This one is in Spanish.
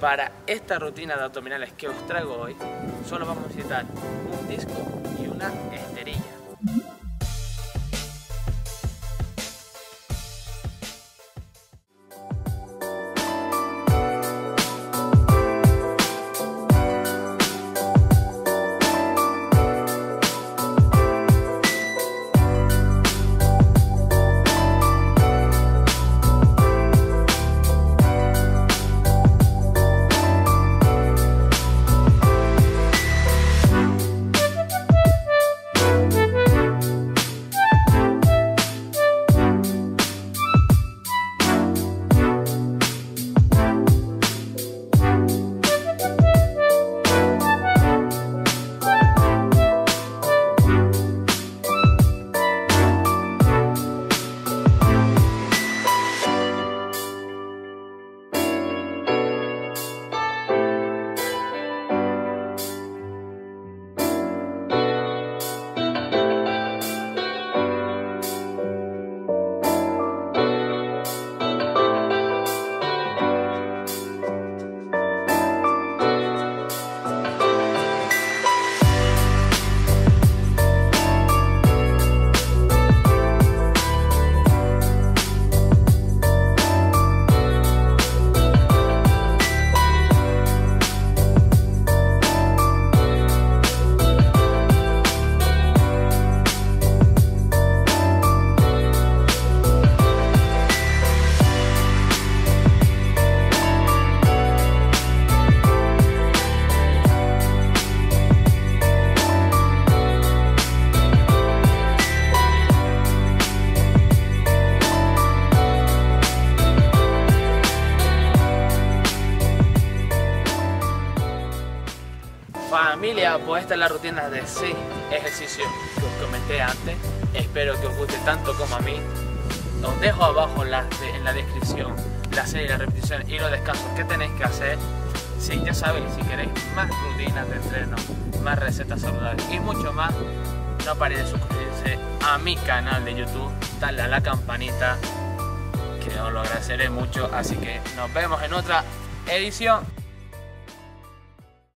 Para esta rutina de abdominales que os traigo hoy, solo vamos a necesitar un disco y una esterilla. Familia, pues esta es la rutina de 6 ejercicios que os comenté antes. Espero que os guste tanto como a mí. Os dejo abajo en la, descripción la serie, la repetición y los descansos que tenéis que hacer. Si ya sabéis, si queréis más rutinas de entreno, más recetas saludables y mucho más, no paréis de suscribirse a mi canal de YouTube, darle a la campanita, que os lo agradeceré mucho. Así que nos vemos en otra edición.